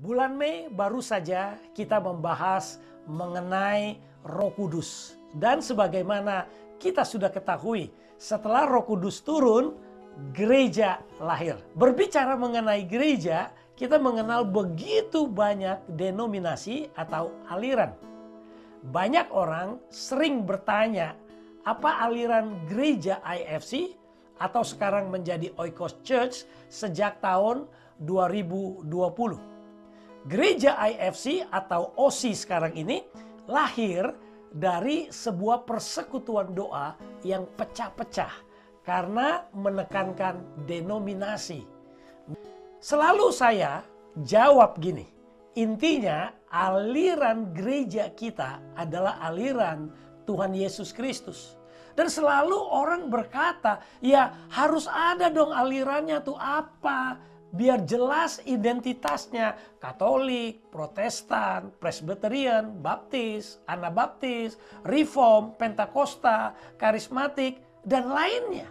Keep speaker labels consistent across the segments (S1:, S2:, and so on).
S1: Bulan Mei baru saja kita membahas mengenai Roh Kudus. Dan sebagaimana kita sudah ketahui, setelah Roh Kudus turun, gereja lahir. Berbicara mengenai gereja, kita mengenal begitu banyak denominasi atau aliran. Banyak orang sering bertanya, apa aliran gereja IFC atau sekarang menjadi Oikos Church sejak tahun 2020? Gereja IFC atau OSI sekarang ini lahir dari sebuah persekutuan doa yang pecah-pecah karena menekankan denominasi. Selalu saya jawab gini, intinya aliran gereja kita adalah aliran Tuhan Yesus Kristus. Dan selalu orang berkata, ya harus ada dong alirannya tuh apa? Biar jelas identitasnya Katolik, Protestan, Presbyterian, Baptis, Anabaptis, Reform, Pentakosta, Karismatik, dan lainnya.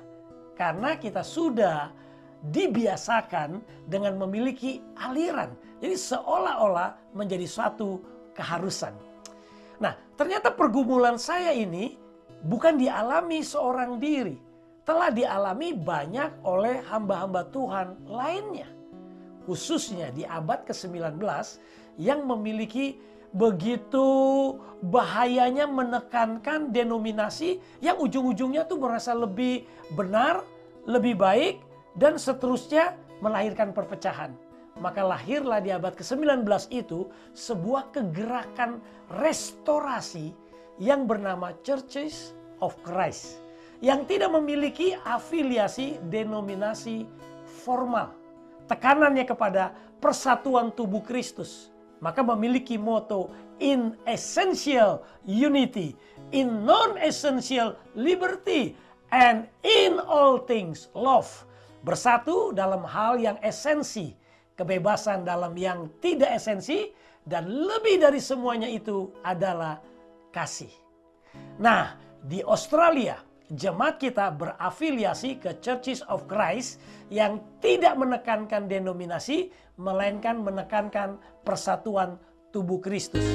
S1: Karena kita sudah dibiasakan dengan memiliki aliran. Jadi seolah-olah menjadi suatu keharusan. Nah, ternyata pergumulan saya ini bukan dialami seorang diri, telah dialami banyak oleh hamba-hamba Tuhan lainnya. Khususnya di abad ke-19 yang memiliki begitu bahayanya menekankan denominasi yang ujung-ujungnya tuh merasa lebih benar, lebih baik, dan seterusnya melahirkan perpecahan. Maka lahirlah di abad ke-19 itu sebuah kegerakan restorasi yang bernama Churches of Christ yang tidak memiliki afiliasi denominasi formal. Tekanannya kepada persatuan tubuh Kristus. Maka memiliki moto in essential unity, in non-essential liberty, and in all things love. Bersatu dalam hal yang esensi, kebebasan dalam yang tidak esensi, dan lebih dari semuanya itu adalah kasih. Nah, di Australia jemaat kita berafiliasi ke Churches of Christ yang tidak menekankan denominasi, melainkan menekankan persatuan tubuh Kristus.